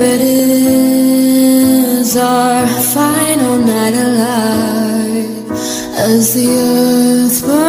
it is our final night alive? As the earth burns